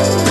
Bye.